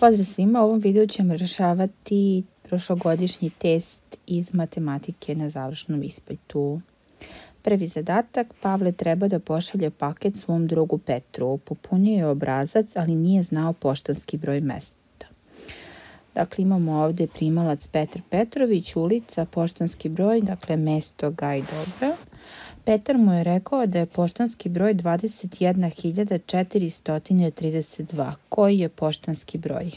Pozdrav svima, u ovom videu ćemo rešavati prošlogodišnji test iz matematike na završnom ispitu. Prvi zadatak, Pavle treba da pošalje paket svom drugu Petru. Popunio je obrazac, ali nije znao poštanski broj mesta. Dakle, imamo ovde primalac Petar Petrović, ulica, poštanski broj, dakle mesto Gaj Dobra. Petar mu je rekao da je poštanski broj 21.432. Koji je poštanski broj?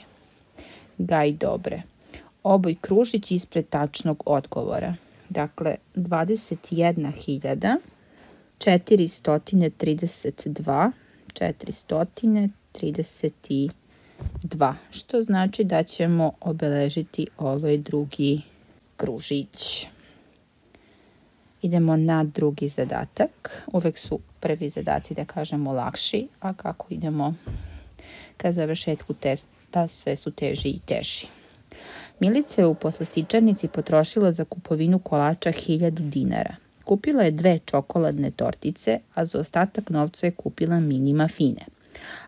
Gaj Dobre. Oboj kružić ispred tačnog odgovora. Dakle, 21.432 432, što znači da ćemo obeležiti ovaj drugi kružić. Idemo na drugi zadatak. Uvek su prvi zadaci, da kažemo, lakši, a kako idemo ka završetku testa, sve su teži i teži. Milica je u poslastičarnici potrošila za kupovinu kolača 1000 dinara. Kupila je dve čokoladne tortice, a za ostatak novca je kupila mini mafine.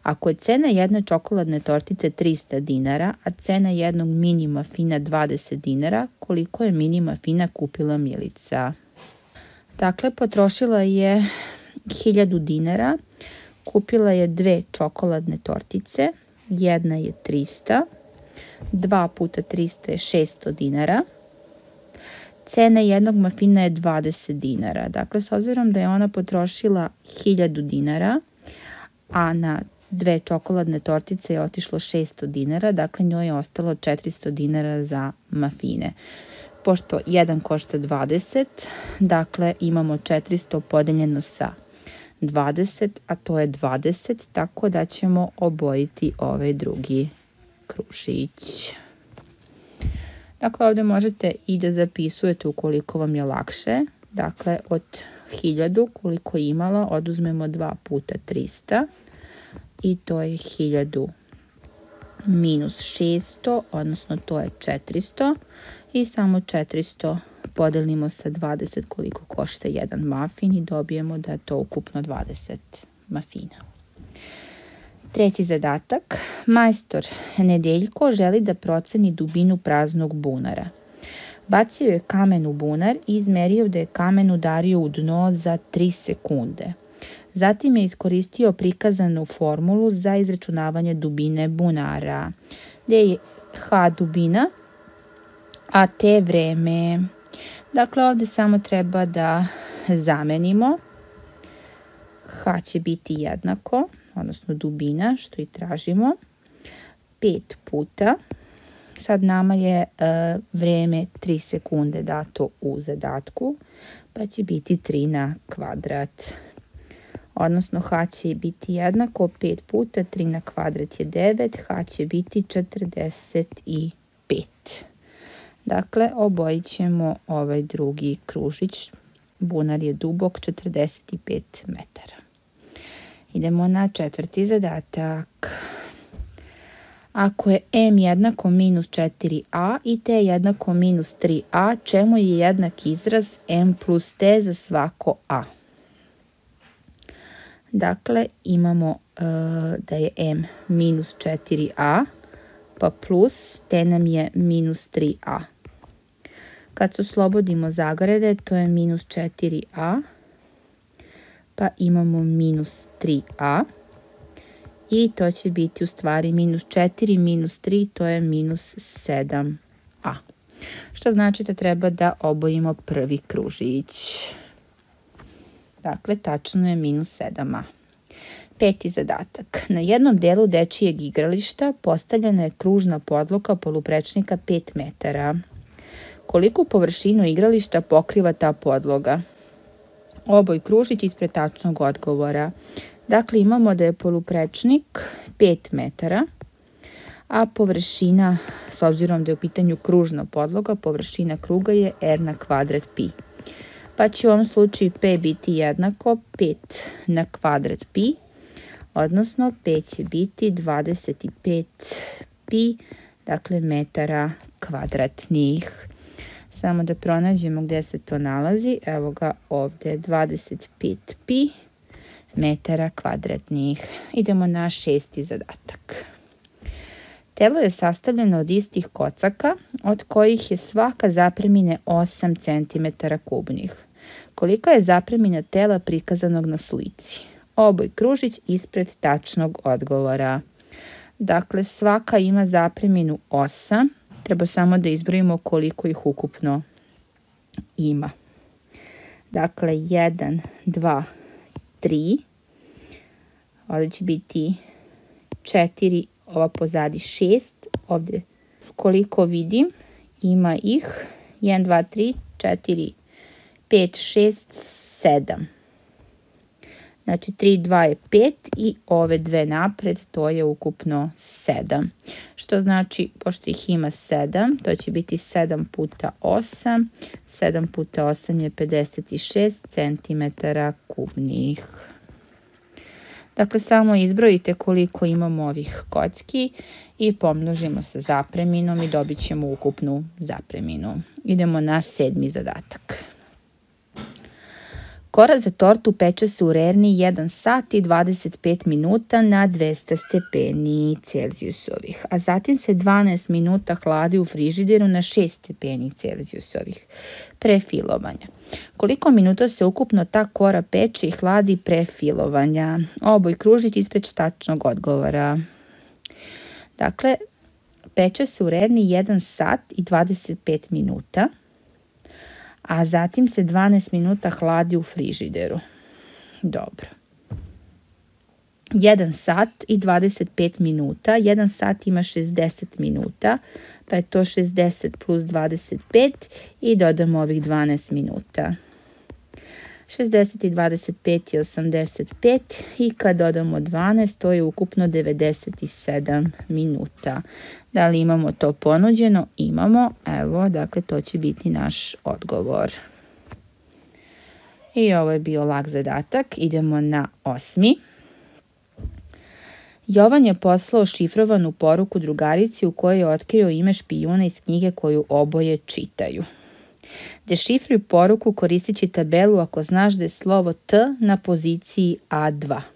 Ako je cena jedne čokoladne tortice 300 dinara, a cena jednog mini mafina 20 dinara, koliko je mini mafina kupila Milica? Dakle, potrošila je 1000 dinara, kupila je dve čokoladne tortice, jedna je 300, 2 puta 300 je 600 dinara, cena jednog mafina je 20 dinara. Dakle, s obzirom da je ona potrošila 1000 dinara, a na dve čokoladne tortice je otišlo 600 dinara, dakle njoj je ostalo 400 dinara za mafine pošto jedan košta 20, dakle imamo 400 podeljeno sa 20, a to je 20, tako da ćemo obojiti ovaj drugi kružić. Dakle, ovde možete i da zapisujete ukoliko vam je lakše. Dakle, od 1000 koliko je imala, oduzmemo 2 puta 300 i to je 1000 minus 600, odnosno to je 400 i samo 400 podelimo sa 20 koliko košta jedan mafin i dobijemo da je to ukupno 20 mafina. Treći zadatak. Majstor Nedeljko želi da proceni dubinu praznog bunara. Bacio je kamen u bunar i izmerio da je kamen udario u dno za 3 sekunde. Zatim je iskoristio prikazanu formulu za izračunavanje dubine bunara, gde je H dubina, a T vreme. Dakle, ovde samo treba da zamenimo. H će biti jednako, odnosno dubina, što i tražimo, 5 puta. Sad nama je e, vreme 3 sekunde dato u zadatku, pa će biti 3 na kvadrat odnosno h će biti jednako 5 puta 3 na kvadrat je 9, h će biti 45. Dakle, obojit ćemo ovaj drugi kružić. Bunar je dubok 45 metara. Idemo na četvrti zadatak. Ako je m jednako minus 4a i t jednako minus 3a, čemu je jednak izraz m plus t za svako a? Dakle, imamo uh, da je m minus 4a, pa plus, te nam je minus 3a. Kad se oslobodimo zagrade, to je minus 4a, pa imamo minus 3a. I to će biti u stvari minus 4 minus 3, to je minus 7a. Što znači da treba da obojimo prvi kružić. Dakle, tačno je minus 7a. Peti zadatak. Na jednom delu dečijeg igrališta postavljena je kružna podloka poluprečnika 5 metara. Koliko površinu igrališta pokriva ta podloga? Oboj kružić ispred tačnog odgovora. Dakle, imamo da je poluprečnik 5 metara, a površina, s obzirom da je u pitanju kružna podloga, površina kruga je r na kvadrat pi pa će u ovom slučaju P biti jednako 5 na kvadrat pi, odnosno P će biti 25 pi, dakle metara kvadratnih. Samo da pronađemo gde se to nalazi. Evo ga ovde 25 pi metara kvadratnih. Idemo na šesti zadatak. Telo je sastavljeno od istih kocaka, od kojih je svaka zapremine 8 cm kubnih. Kolika je zapremina tela prikazanog na slici? Oboj kružić ispred tačnog odgovora. Dakle, svaka ima zapreminu 8. Treba samo da izbrojimo koliko ih ukupno ima. Dakle, 1, 2, 3. Ovdje će biti 4, ova pozadi 6. Ovdje koliko vidim ima ih 1, 2, 3, 4, 5, 6, 7. Znači 3, 2 je 5 i ove dve napred, to je ukupno 7. Što znači, pošto ih ima 7, to će biti 7 puta 8. 7 puta 8 je 56 cm kubnih. Dakle, samo izbrojite koliko imamo ovih kocki i pomnožimo sa zapreminom i dobit ćemo ukupnu zapreminu. Idemo na sedmi zadatak. Kora za tortu peče se u rerni 1 sat i 25 minuta na 200 stepeni Celzijusovih, a zatim se 12 minuta hladi u frižideru na 6 stepeni Celzijusovih pre filovanja. Koliko minuta se ukupno ta kora peče i hladi pre filovanja? Oboj kružić ispred štačnog odgovora. Dakle, peče se u rerni 1 sat i 25 minuta – a zatim se 12 minuta hladi u frižideru. Dobro. 1 sat i 25 minuta. 1 sat ima 60 minuta, pa je to 60 plus 25 i dodamo ovih 12 minuta. 60 i 25 je 85 i kad dodamo 12 to je ukupno 97 minuta. Da li imamo to ponuđeno? Imamo. Evo, dakle to će biti naš odgovor. I ovo je bio lag zadatak. Idemo na osmi. Jovan je poslao šifrovanu poruku drugarici u kojoj je otkrio ime špijuna iz knjige koju oboje čitaju. Dešifruj poruku koristeći tabelu ako znaš da je slovo T na poziciji A2.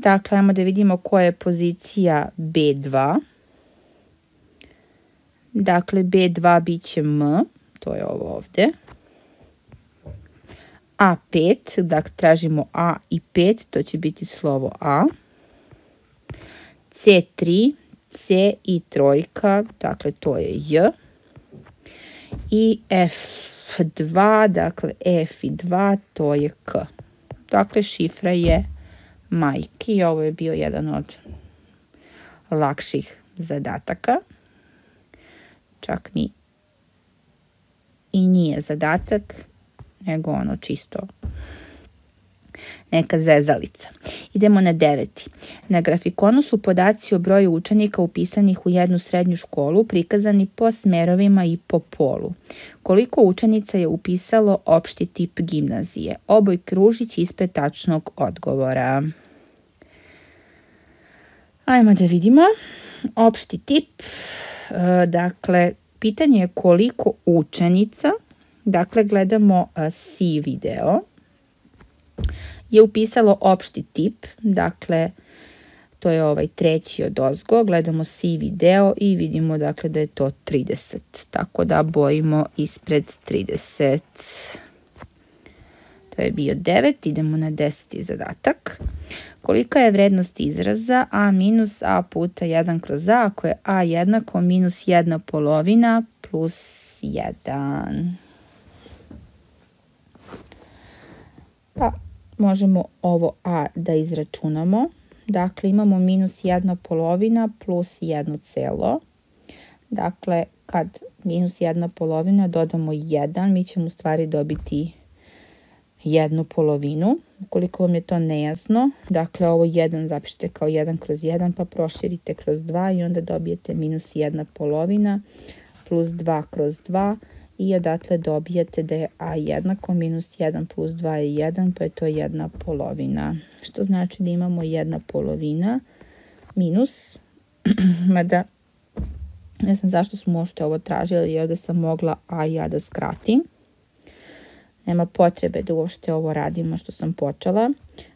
Dakle, ajmo da vidimo koja je pozicija B2. Dakle, B2 bit će M, to je ovo ovde. A5, dakle, tražimo A i 5, to će biti slovo A. C3, C i trojka, dakle to je J. I F2, dakle F i 2, to je K. Dakle, šifra je majki. Ovo je bio jedan od lakših zadataka. Čak mi i nije zadatak, nego ono čisto neka zezalica. Idemo na deveti. Na grafikonu su podaci o broju učenika upisanih u jednu srednju školu prikazani po smerovima i po polu. Koliko učenica je upisalo opšti tip gimnazije? Oboj kružić ispred tačnog odgovora. Ajmo da vidimo. Opšti tip, e, dakle, pitanje je koliko učenica, dakle, gledamo e, C video, je upisalo opšti tip, dakle, to je ovaj treći od ozgo, gledamo sivi deo i vidimo dakle da je to 30, tako da bojimo ispred 30. To je bio 9, idemo na 10. zadatak. Kolika je vrednost izraza a minus a puta 1 kroz a, ako je a jednako minus 1 polovina plus 1. Pa možemo ovo a da izračunamo. Dakle, imamo minus jedna polovina plus jedno celo. Dakle, kad minus jedna polovina dodamo 1, mi ćemo u stvari dobiti jednu polovinu. Ukoliko vam je to nejasno, dakle ovo 1 zapišite kao 1 kroz 1 pa proširite kroz 2 i onda dobijete minus jedna polovina plus 2 kroz 2 i odatle dobijete da je a jednako minus 1 plus 2 je 1, pa je to jedna polovina. Što znači da imamo jedna polovina minus, mada ne znam zašto smo možete ovo tražili, jer da sam mogla a i a da skratim. Nema potrebe da uopšte ovo radimo što sam počela.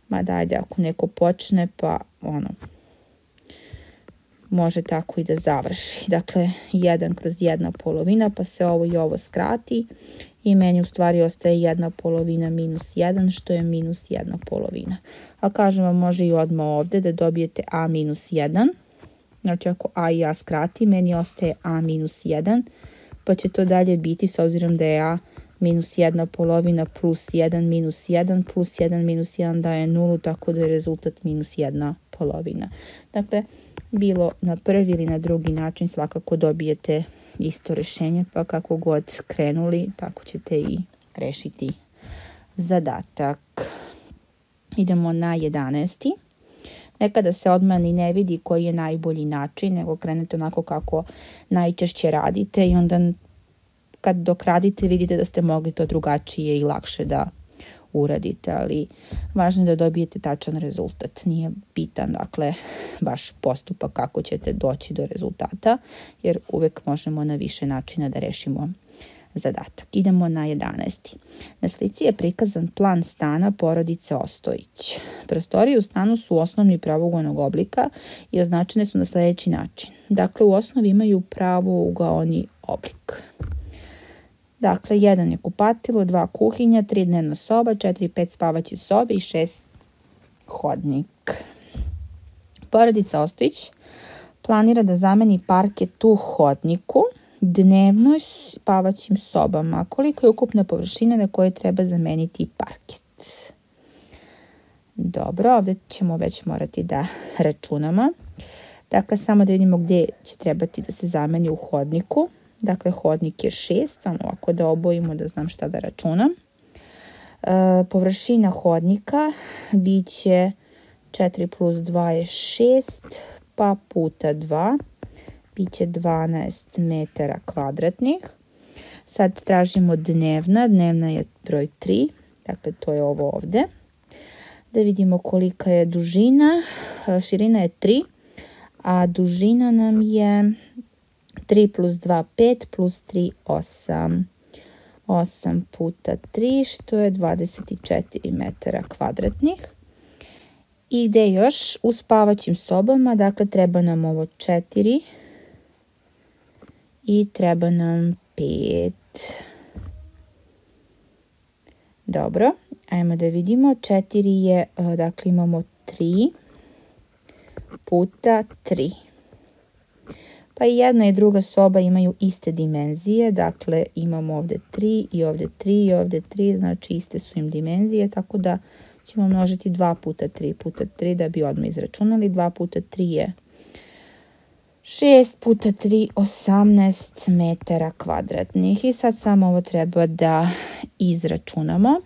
Ma dajde, ako neko počne, pa ono, može tako i da završi. Dakle, 1 kroz jedna polovina, pa se ovo i ovo skrati i meni u stvari ostaje jedna polovina minus 1, što je minus jedna polovina. A kažem vam, može i odmah ovde da dobijete a minus 1. Znači, ako a i a skrati, meni ostaje a minus 1, pa će to dalje biti, s obzirom da je a minus 1 polovina plus 1 minus 1 plus 1 minus 1 daje 0, tako da je rezultat minus 1 polovina. Dakle, bilo na prvi ili na drugi način svakako dobijete isto rešenje, pa kako god krenuli, tako ćete i rešiti zadatak. Idemo na 11. Nekada se odmah ni ne vidi koji je najbolji način, nego krenete onako kako najčešće radite i onda kad dok radite vidite da ste mogli to drugačije i lakše da uradite, ali važno je da dobijete tačan rezultat. Nije bitan, dakle, vaš postupak kako ćete doći do rezultata, jer uvek možemo na više načina da rešimo zadatak. Idemo na 11. Na slici je prikazan plan stana porodice Ostojić. Prostorije u stanu su osnovni pravouglanog oblika i označene su na sledeći način. Dakle, u osnovi imaju pravougaoni oblik. Dakle, jedan je kupatilo, dva kuhinja, tri dnevna soba, četiri, pet spavaće sobe i šest hodnik. Porodica Ostojić planira da zameni parket u hodniku dnevno spavaćim sobama. Koliko je ukupna površina na kojoj treba zameniti parket? Dobro, ovde ćemo već morati da računamo. Dakle, samo da vidimo gde će trebati da se zameni u hodniku. Dakle, hodnik je 6, samo ovako da obojimo da znam šta da računam. E, površina hodnika bit će 4 plus 2 je 6, pa puta 2, bit će 12 metara kvadratnih. Sad tražimo dnevna, dnevna je broj 3, dakle to je ovo ovde. Da vidimo kolika je dužina, e, širina je 3, a dužina nam je 3 plus 2, 5 plus 3, 8. 8 puta 3, što je 24 metara kvadratnih. I gde još? U spavaćim sobama, dakle treba nam ovo 4 i treba nam 5. Dobro, ajmo da vidimo. 4 je, e, dakle imamo 3 puta 3. Pa i jedna i druga soba imaju iste dimenzije, dakle imamo ovde 3 i ovde 3 i ovde 3, znači iste su im dimenzije, tako da ćemo množiti 2 puta 3 puta 3 da bi odmah izračunali. 2 puta 3 je 6 puta 3, 18 metara kvadratnih. I sad samo ovo treba da izračunamo.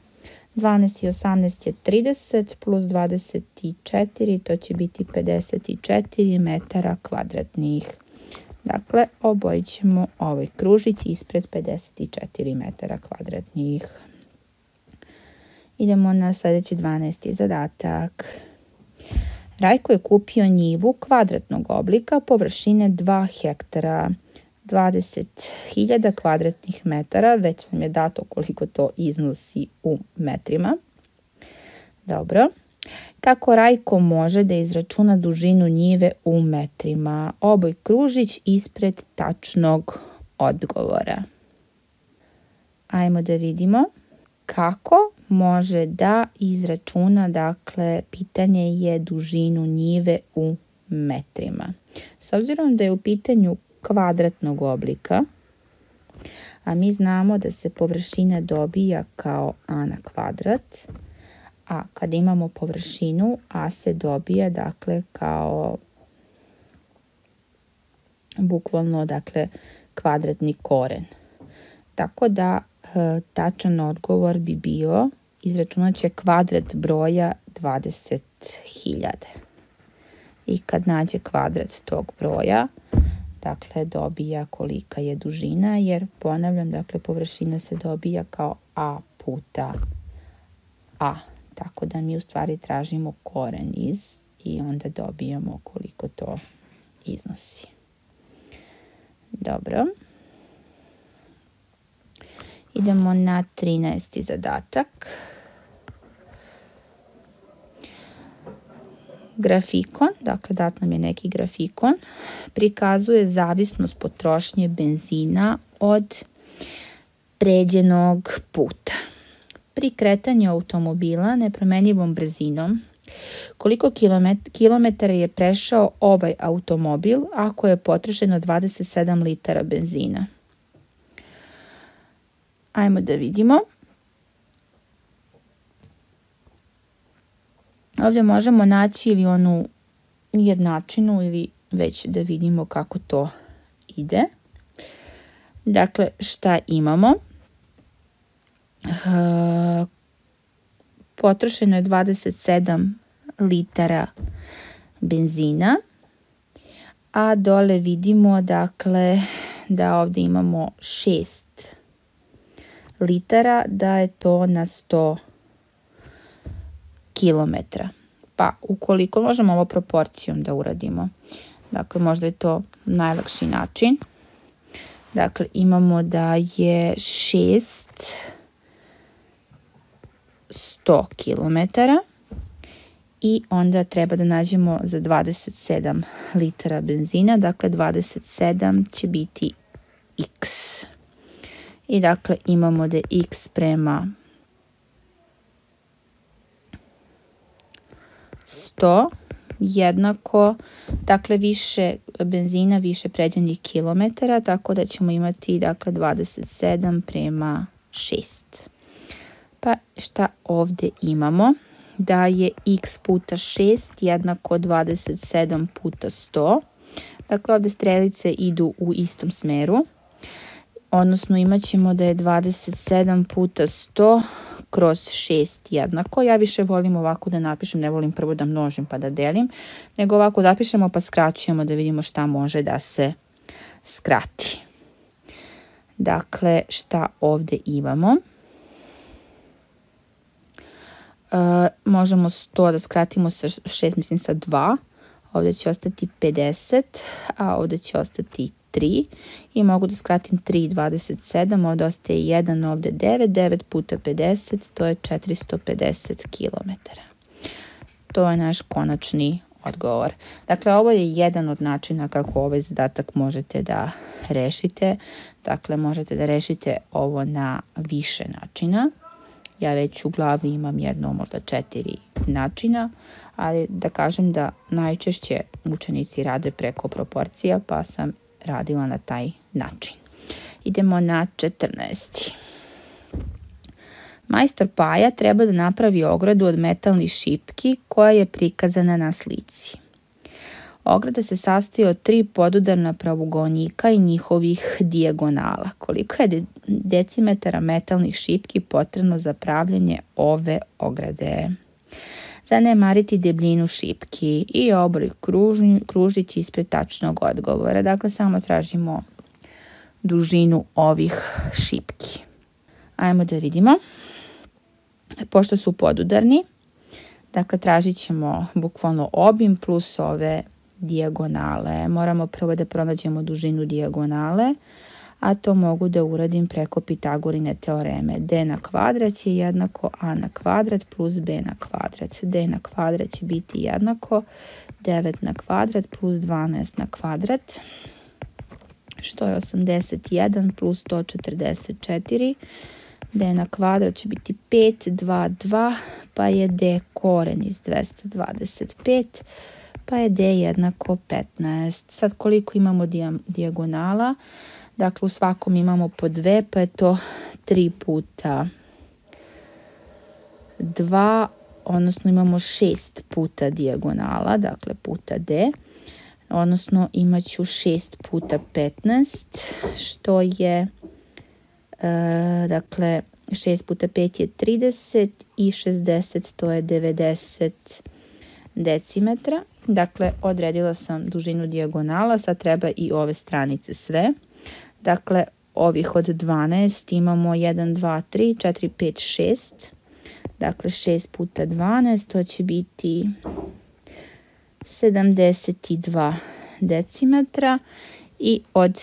12 i 18 je 30 plus 24, to će biti 54 metara kvadratnih. Dakle, obojit ćemo ovaj kružić ispred 54 metara kvadratnih. Idemo na sledeći 12. zadatak. Rajko je kupio njivu kvadratnog oblika površine 2 hektara, 20.000 kvadratnih metara, već vam je dato koliko to iznosi u metrima. Dobro. Kako Rajko može da izračuna dužinu njive u metrima? Oboj kružić ispred tačnog odgovora. Ajmo da vidimo kako može da izračuna, dakle, pitanje je dužinu njive u metrima. S obzirom da je u pitanju kvadratnog oblika, a mi znamo da se površina dobija kao a na kvadrat, a kada imamo površinu, a se dobija dakle kao bukvalno dakle kvadratni koren. Tako da e, tačan odgovor bi bio izračunat će kvadrat broja 20.000. I kad nađe kvadrat tog broja, dakle dobija kolika je dužina, jer ponavljam, dakle površina se dobija kao a puta a. Tako da mi u stvari tražimo koren iz i onda dobijamo koliko to iznosi. Dobro. Idemo na 13. zadatak. Grafikon, dakle dat nam je neki grafikon, prikazuje zavisnost potrošnje benzina od pređenog puta. Pri kretanju automobila nepromenjivom brzinom koliko kilometara je prešao ovaj automobil ako je potrošeno 27 litara benzina. Ajmo da vidimo. Ovdje možemo naći ili onu jednačinu ili već da vidimo kako to ide. Dakle, šta imamo? Potrošeno je 27 litara benzina, a dole vidimo dakle da ovdje imamo 6 litara, da je to na 100 kilometra. Pa ukoliko možemo ovo proporcijom da uradimo, dakle možda je to najlakši način. Dakle, imamo da je 6 100 km i onda treba da nađemo za 27 litara benzina, dakle 27 će biti x. I dakle imamo da je x prema 100 jednako, dakle više benzina, više pređenih kilometara, tako da ćemo imati dakle 27 prema 6. Pa šta ovde imamo? Da je x puta 6 jednako 27 puta 100. Dakle, ovde strelice idu u istom smeru. Odnosno imat ćemo da je 27 puta 100 kroz 6 jednako. Ja više volim ovako da napišem, ne volim prvo da množim pa da delim, nego ovako zapišemo pa skraćujemo da vidimo šta može da se skrati. Dakle, šta ovde imamo? Uh, možemo 100 da skratimo sa 6, mislim sa 2. Ovde će ostati 50, a ovde će ostati 3. I mogu da skratim 3 27, ovde ostaje 1, ovde 9. 9 puta 50, to je 450 km. To je naš konačni odgovor. Dakle, ovo je jedan od načina kako ovaj zadatak možete da rešite. Dakle, možete da rešite ovo na više načina. Ja već u glavi imam jedno, možda četiri načina, ali da kažem da najčešće učenici rade preko proporcija, pa sam radila na taj način. Idemo na 14. Majstor Paja treba da napravi ogradu od metalnih šipki koja je prikazana na slici. Ograda se sastoji od tri podudarna pravugonjika i njihovih dijagonala. Koliko je decimetara metalnih šipki potrebno za pravljanje ove ograde? Zanemariti debljinu šipki i obroj kružić ispred tačnog odgovora. Dakle, samo tražimo dužinu ovih šipki. Ajmo da vidimo. Pošto su podudarni, dakle tražit ćemo bukvalno obim plus ove dijagonale. Moramo prvo da pronađemo dužinu dijagonale, a to mogu da uradim preko Pitagorine teoreme. d na kvadrat je jednako a na kvadrat plus b na kvadrat. d na kvadrat će biti jednako 9 na kvadrat plus 12 na kvadrat, što je 81 plus 144. d na kvadrat će biti 5, 2, 2, pa je d koren iz 225 pa je d jednako 15. Sad koliko imamo dijagonala? Dakle, u svakom imamo po dve, pa je to 3 puta 2, odnosno imamo 6 puta dijagonala, dakle puta d, odnosno imat ću 6 puta 15, što je, e, dakle, 6 puta 5 je 30 i 60, to je 90 decimetra. Dakle, odredila sam dužinu dijagonala, sad treba i ove stranice sve. Dakle, ovih od 12 imamo 1, 2, 3, 4, 5, 6. Dakle, 6 puta 12, to će biti 72 decimetra I od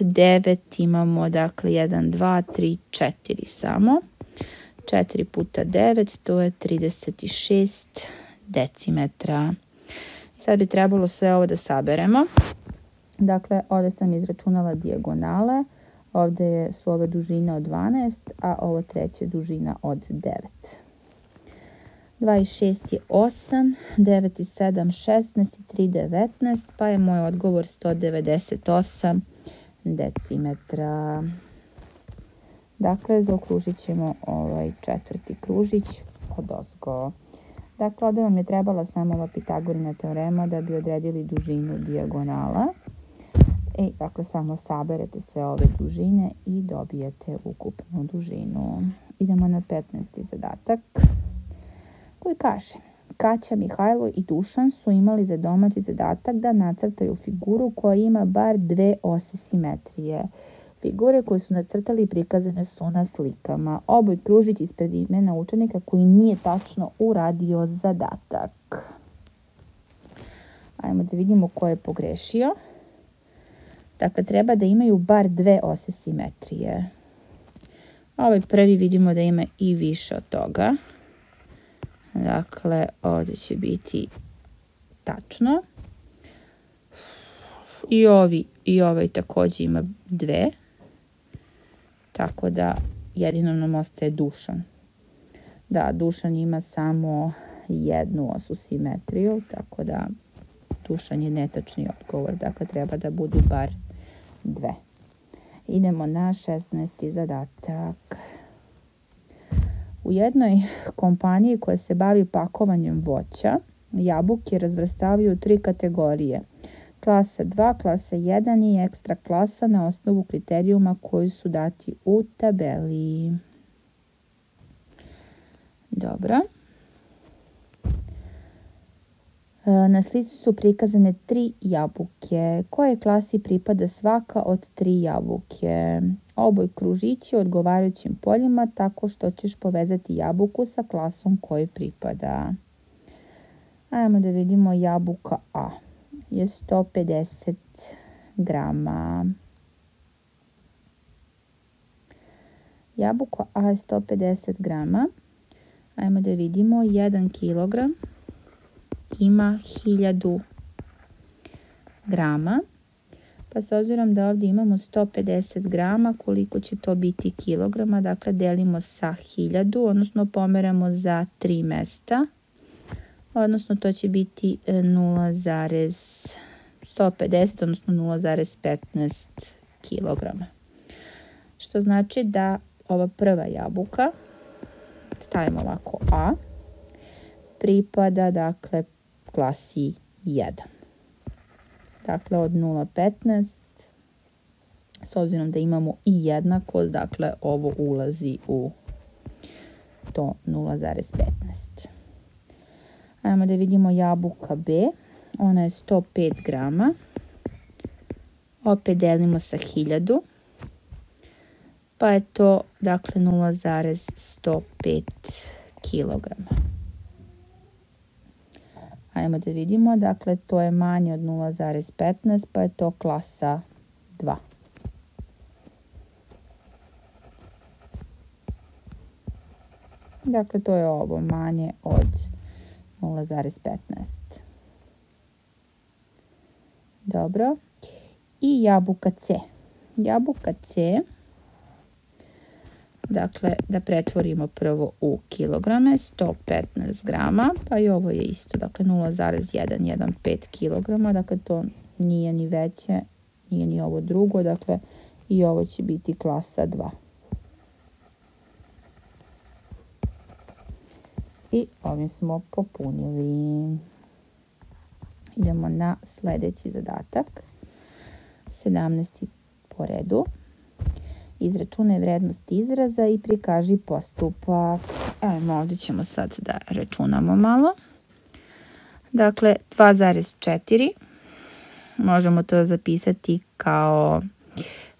9 imamo dakle 1, 2, 3, 4 samo. 4 puta 9 to je 36 decimetra. Sad bi trebalo sve ovo da saberemo. Dakle, ovde sam izračunala dijagonale. Ovde su ove dužine od 12, a ovo treće dužina od 9. 2 i 6 je 8, 9 i 7 16 i 3 19, pa je moj odgovor 198 decimetra. Dakle, zaokružit ćemo ovaj četvrti kružić od ozgo. Dakle, ovde vam je trebala samo ova Pitagorina teorema da bi odredili dužinu dijagonala. E, dakle, samo saberete sve ove dužine i dobijete ukupnu dužinu. Idemo na 15. zadatak koji kaže Kaća, Mihajlo i Dušan su imali za domaći zadatak da nacrtaju figuru koja ima bar dve ose simetrije. Figure koje su nacrtali prikazane su na slikama. Oboj kružić ispred imena učenika koji nije tačno uradio zadatak. Ajmo da vidimo ko je pogrešio. Dakle, treba da imaju bar dve ose simetrije. Ovaj prvi vidimo da ima i više od toga. Dakle, ovdje će biti tačno. I, ovi, i ovaj takođe ima dve. Tako da jedino nam ostaje Dušan. Da, Dušan ima samo jednu osu simetriju, tako da Dušan je netačni odgovor. Dakle, treba da budu bar dve. Idemo na 16. zadatak. U jednoj kompaniji koja se bavi pakovanjem voća, jabuke razvrstavaju u tri kategorije. Klasa 2, klasa 1 i ekstra klasa na osnovu kriterijuma koji su dati u tabeli. Dobro. E, na slici su prikazane tri jabuke. Koje klasi pripada svaka od tri jabuke? Oboj kružići odgovarajućim poljima tako što ćeš povezati jabuku sa klasom koji pripada. Ajmo da vidimo jabuka A. Je 150 grama. Jabuka A je 150 grama. Ajmo da vidimo 1 kilogram ima 1000 grama. Pa s obzirom da ovdje imamo 150 grama, koliko će to biti kilograma, dakle delimo sa 1000, odnosno pomeramo za 3 mesta, odnosno to će biti 0,150, e, odnosno 0,15 kilograma. Što znači da ova prva jabuka, stavimo ovako A, pripada dakle klasi 1. Dakle, od 0,15 s obzirom da imamo i jednako, dakle, ovo ulazi u to 0,15. Ajmo da vidimo jabuka B. Ona je 105 grama. Opet delimo sa 1000. Pa je to, dakle, 0,105 kilograma. Ajmo da vidimo, dakle to je manje od 0,15 pa je to klasa 2. Dakle, to je ovo manje od 0,15. Dobro. I jabuka C. Jabuka C Dakle, da pretvorimo prvo u kilograme, 115 grama, pa i ovo je isto, dakle 0,115 kilograma, dakle to nije ni veće, nije ni ovo drugo, dakle i ovo će biti klasa 2. I ovim smo popunili. Idemo na sledeći zadatak, 17. po redu izračunaj vrednost izraza i prikaži postupak. Evo, ovdje ćemo sad da računamo malo. Dakle, 2,4 možemo to zapisati kao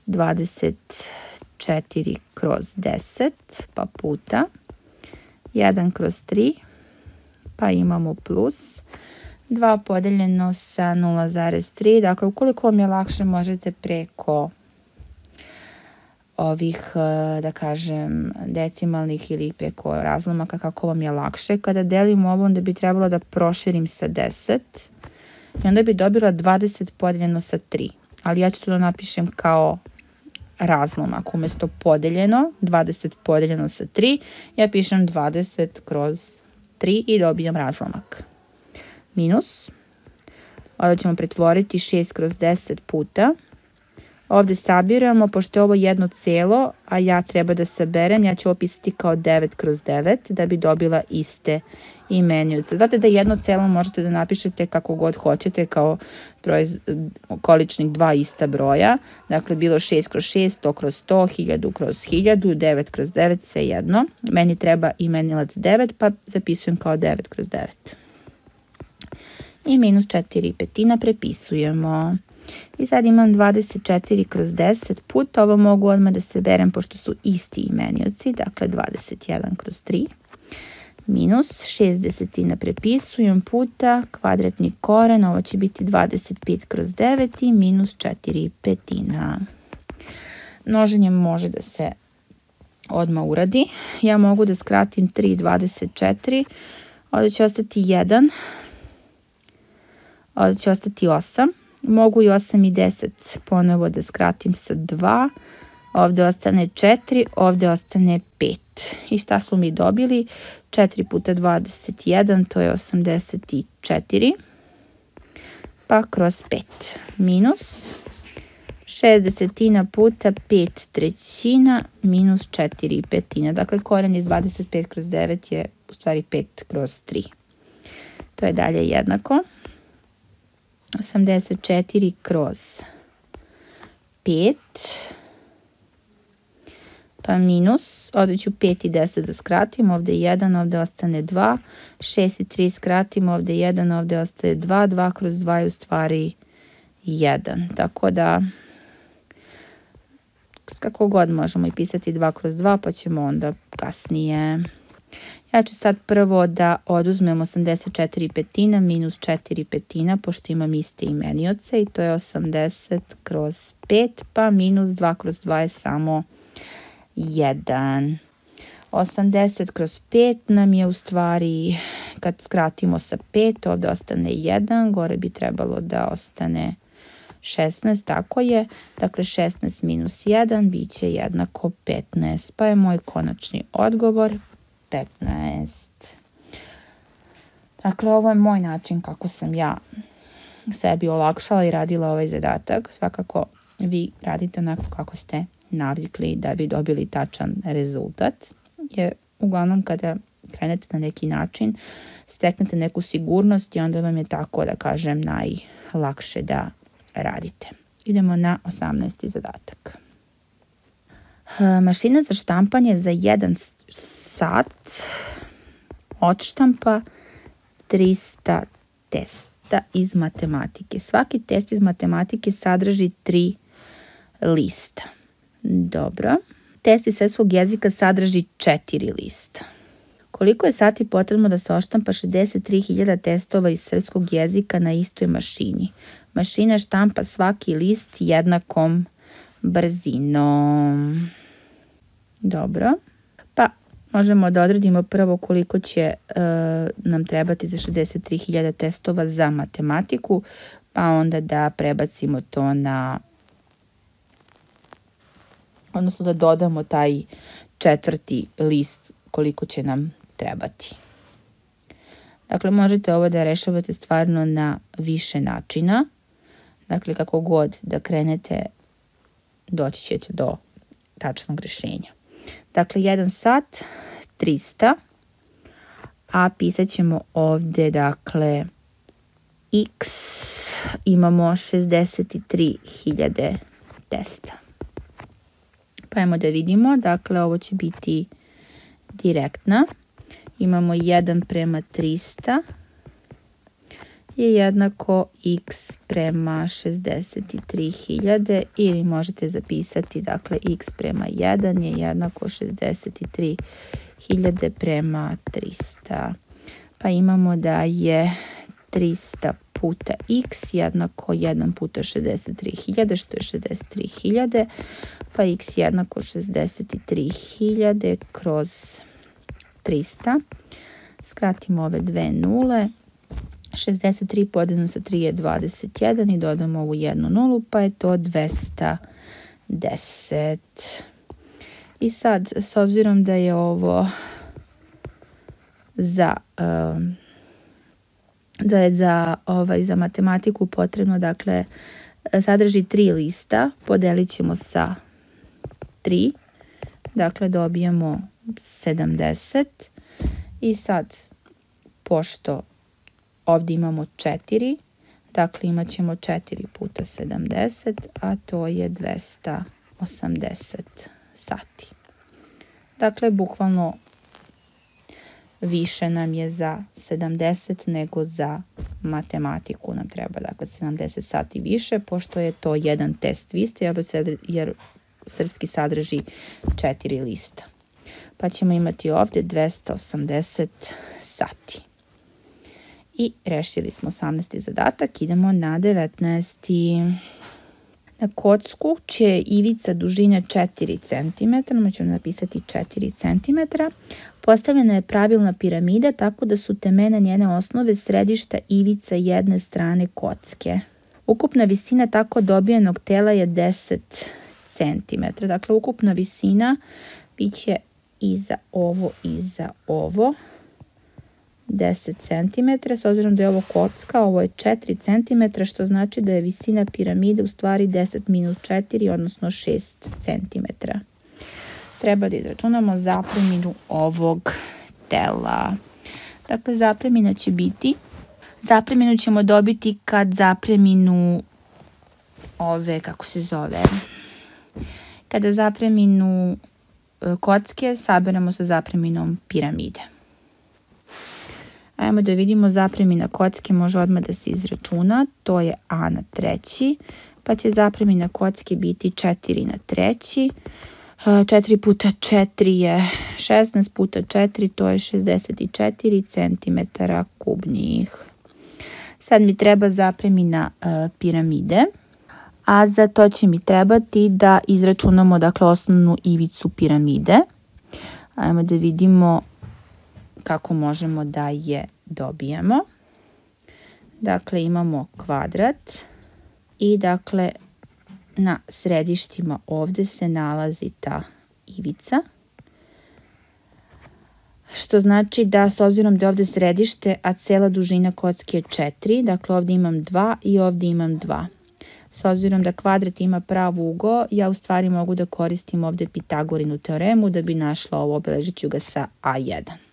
24 kroz 10 pa puta 1 kroz 3 pa imamo plus 2 podeljeno sa 0,3. Dakle, ukoliko vam je lakše, možete preko ovih, e, da kažem, decimalnih ili preko razlomaka kako vam je lakše. Kada delim ovo, onda bi trebalo da proširim sa 10 i onda bi dobila 20 podeljeno sa 3. Ali ja ću to da napišem kao razlomak. Umesto podeljeno, 20 podeljeno sa 3, ja pišem 20 kroz 3 i dobijam razlomak. Minus. Ovdje ćemo pretvoriti 6 kroz 10 puta. Ovde sabiramo, pošto je ovo jedno celo, a ja treba da saberem, ja ću opisati kao 9 kroz 9, da bi dobila iste imenjuce. Znate da jedno celo možete da napišete kako god hoćete, kao proiz, količnik dva ista broja. Dakle, bilo 6 kroz 6, 100 kroz 100, 1000 kroz 1000, 9 kroz 9, sve jedno. Meni treba imenilac 9, pa zapisujem kao 9 kroz 9. I minus 4 petina prepisujemo. I sad imam 24 kroz 10 puta, ovo mogu odmah da se berem pošto su isti imenioci, dakle 21 kroz 3 minus 6 desetina prepisujem puta kvadratni koren, ovo će biti 25 kroz 9 i minus 4 petina. Množenjem može da se odmah uradi. Ja mogu da skratim 3, 24, ovdje će ostati 1, ovdje će ostati 8, Mogu i 8 i 10 ponovo da skratim sa 2. Ovde ostane 4, ovde ostane 5. I šta smo mi dobili? 4 puta 21, to je 84. Pa kroz 5. Minus 6 desetina puta 5 trećina minus 4 petina. Dakle, koren iz 25 kroz 9 je u stvari 5 kroz 3. To je dalje jednako. 84 kroz 5 pa minus, ovdje ću 5 i 10 da skratim, ovdje 1, ovdje ostane 2, 6 i 3 skratim, ovdje 1, ovdje ostaje 2, 2 kroz 2 je u stvari 1, tako da kako god možemo i pisati 2 kroz 2 pa ćemo onda kasnije Ja ću sad prvo da oduzmem 84 petina minus 4 petina, pošto imam iste imenioce i to je 80 kroz 5, pa minus 2 kroz 2 je samo 1. 80 kroz 5 nam je u stvari, kad skratimo sa 5, ovde ostane 1, gore bi trebalo da ostane 16, tako je. Dakle, 16 minus 1 bit će jednako 15, pa je moj konačni odgovor 15. Dakle, ovo je moj način kako sam ja sebi olakšala i radila ovaj zadatak. Svakako vi radite onako kako ste navikli da bi dobili tačan rezultat. Jer uglavnom kada krenete na neki način, steknete neku sigurnost i onda vam je tako da kažem najlakše da radite. Idemo na 18. zadatak. Mašina za štampanje za jedan sat odštampa 300 testa iz matematike. Svaki test iz matematike sadrži tri lista. Dobro. Test iz svetskog jezika sadrži četiri lista. Koliko je sati potrebno da se oštampa 63.000 testova iz srpskog jezika na istoj mašini? Mašina štampa svaki list jednakom brzinom. Dobro možemo da odredimo prvo koliko će uh, nam trebati za 63.000 testova za matematiku, pa onda da prebacimo to na odnosno da dodamo taj četvrti list koliko će nam trebati. Dakle, možete ovo da rešavate stvarno na više načina. Dakle, kako god da krenete, doći ćete do tačnog rešenja. Dakle, 1 sat 300, a pisat ćemo ovde, dakle, x imamo 63.000 testa. Pa ajmo da vidimo, dakle, ovo će biti direktna. Imamo 1 prema 300 je jednako x prema 63.000 ili možete zapisati dakle x prema 1 je jednako 63.000 prema 300. Pa imamo da je 300 puta x jednako 1 puta 63.000 što je 63.000 pa x jednako 63.000 kroz 300. Skratimo ove dve nule. 63 podeljeno sa 3 je 21 i dodamo ovu jednu nulu pa je to 210. I sad, s obzirom da je ovo za um, da je za, ovaj, za matematiku potrebno, dakle, sadrži tri lista, podelit ćemo sa 3, dakle dobijemo 70 i sad, pošto ovdje imamo 4, dakle imat ćemo 4 puta 70, a to je 280 sati. Dakle, bukvalno više nam je za 70 nego za matematiku nam treba, dakle 70 sati više, pošto je to jedan test liste, jer srpski sadrži četiri lista. Pa ćemo imati ovdje 280 sati. I rešili smo 18. zadatak, idemo na 19. Na kocku je ivica dužine 4 cm, mi ćemo napisati 4 cm, postavljena je pravilna piramida tako da su temena njene osnove središta ivica jedne strane kocke. Ukupna visina tako dobijenog tela je 10 cm. Dakle, ukupna visina bit će i za ovo i za ovo. 10 cm, s obzirom da je ovo kocka, ovo je 4 cm, što znači da je visina piramide u stvari 10 minus 4, odnosno 6 cm. Treba da izračunamo zapreminu ovog tela. Dakle, zapremina će biti, zapreminu ćemo dobiti kad zapreminu ove, kako se zove, kada zapreminu e, kocke saberemo sa zapreminom piramide. Ajmo da vidimo zapremina kocke može odmah da se izračuna. To je a na treći, pa će zapremina kocke biti 4 na treći. 4 puta 4 je 16 puta 4, to je 64 cm kubnih. Sad mi treba zapremina e, piramide, a za to će mi trebati da izračunamo dakle, osnovnu ivicu piramide. Ajmo da vidimo kako možemo da je dobijemo. Dakle, imamo kvadrat i dakle na središtima ovde se nalazi ta ivica. Što znači da s obzirom da je ovde središte, a cela dužina kocke je 4, dakle ovde imam 2 i ovde imam 2. S obzirom da kvadrat ima prav ugo, ja u stvari mogu da koristim ovde Pitagorinu teoremu da bi našla ovo, obeležit ću ga sa A1.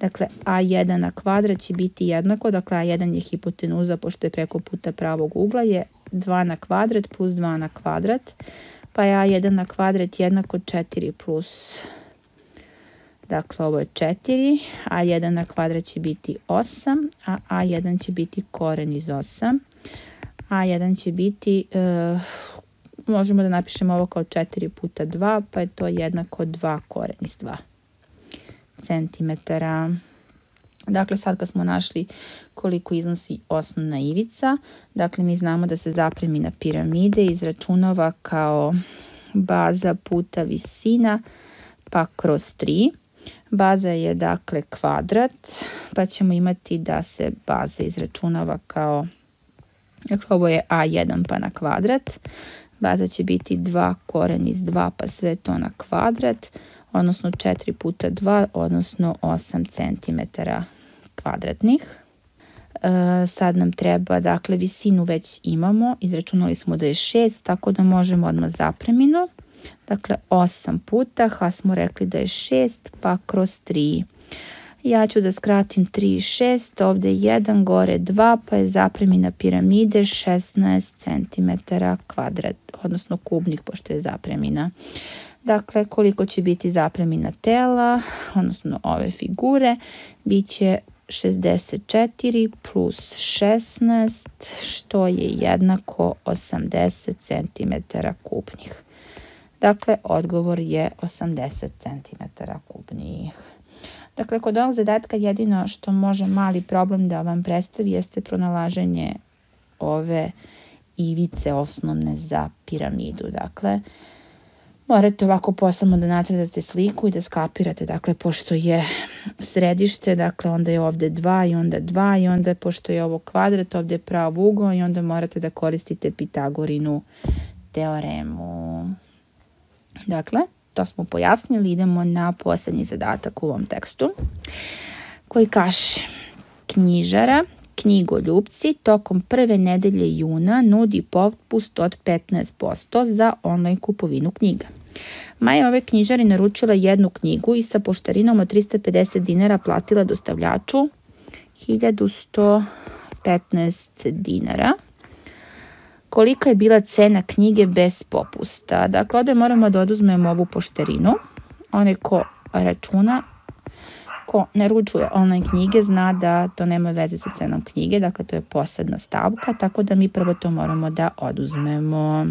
Dakle, A1 na kvadrat će biti jednako, dakle A1 je hipotenuza, pošto je preko puta pravog ugla, je 2 na kvadrat plus 2 na kvadrat, pa je A1 na kvadrat jednako 4 plus, dakle ovo je 4, A1 na kvadrat će biti 8, a A1 će biti koren iz 8, A1 će biti, uh, možemo da napišemo ovo kao 4 puta 2, pa je to jednako 2 koren iz 2 centimetara. Dakle, sad kad smo našli koliko iznosi osnovna ivica, dakle mi znamo da se zapremina piramide izračunava kao baza puta visina pa kroz 3. Baza je dakle kvadrat, pa ćemo imati da se baza izračunava kao, dakle ovo je a1 pa na kvadrat, baza će biti 2 koren iz 2 pa sve to na kvadrat, odnosno 4 puta 2, odnosno 8 cm kvadratnih. E, sad nam treba, dakle, visinu već imamo, izračunali smo da je 6, tako da možemo odmah zapreminu. Dakle, 8 puta, ha smo rekli da je 6, pa kroz 3. Ja ću da skratim 3 i 6, ovde je 1, gore 2, pa je zapremina piramide 16 cm kvadrat, odnosno kubnik, pošto je zapremina. Dakle, koliko će biti zapremina tela, odnosno ove figure, bit će 64 plus 16, što je jednako 80 cm kubnih. Dakle, odgovor je 80 cm kubnih. Dakle, kod ovog zadatka jedino što može mali problem da vam predstavi jeste pronalaženje ove ivice osnovne za piramidu. Dakle, morate ovako posebno da nacrtate sliku i da skapirate, dakle, pošto je središte, dakle, onda je ovde 2 i onda 2 i onda pošto je ovo kvadrat, ovde je prav ugao i onda morate da koristite Pitagorinu teoremu. Dakle, to smo pojasnili, idemo na poslednji zadatak u ovom tekstu, koji kaže knjižara Knjigoljubci tokom prve nedelje juna nudi popust od 15% za online kupovinu knjiga. Maja ove knjižari naručila jednu knjigu i sa poštarinom od 350 dinara platila dostavljaču 1115 dinara. Kolika je bila cena knjige bez popusta? Dakle, ovde moramo da oduzmemo ovu poštarinu. Onaj ko računa ko naručuje online knjige zna da to nema veze sa cenom knjige, dakle to je posebna stavka, tako da mi prvo to moramo da oduzmemo.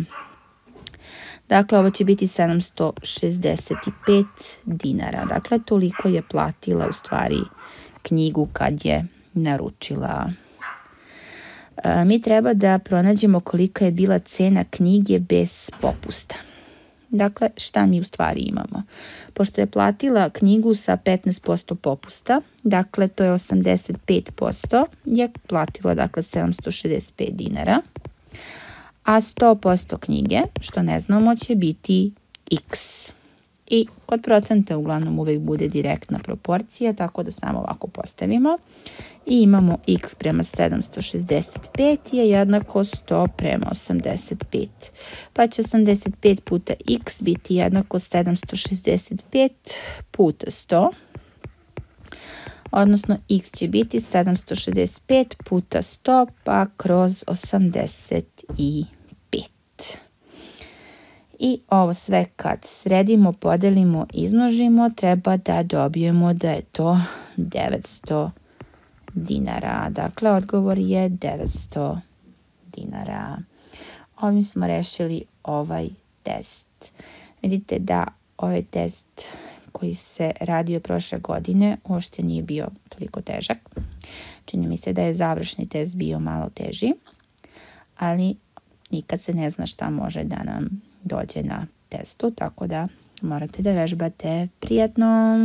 Dakle, ovo će biti 765 dinara. Dakle, toliko je platila u stvari knjigu kad je naručila. E, mi treba da pronađemo kolika je bila cena knjige bez popusta. Dakle, šta mi u stvari imamo? Pošto je platila knjigu sa 15% popusta, dakle to je 85%, je platila dakle 765 dinara, a 100% knjige, što ne znamo, će biti x. I kod procenta uglavnom uvek bude direktna proporcija, tako da samo ovako postavimo i imamo x prema 765 je jednako 100 prema 85. Pa će 85 puta x biti jednako 765 puta 100, odnosno x će biti 765 puta 100 pa kroz 85. I ovo sve kad sredimo, podelimo, izmnožimo, treba da dobijemo da je to 900 dinara. Dakle, odgovor je 900 dinara. Ovim smo rešili ovaj test. Vidite da ovaj test koji se radio prošle godine uopšte nije bio toliko težak. Čini mi se da je završni test bio malo teži, ali nikad se ne zna šta može da nam dođe na testu, tako da morate da vežbate. Prijetno!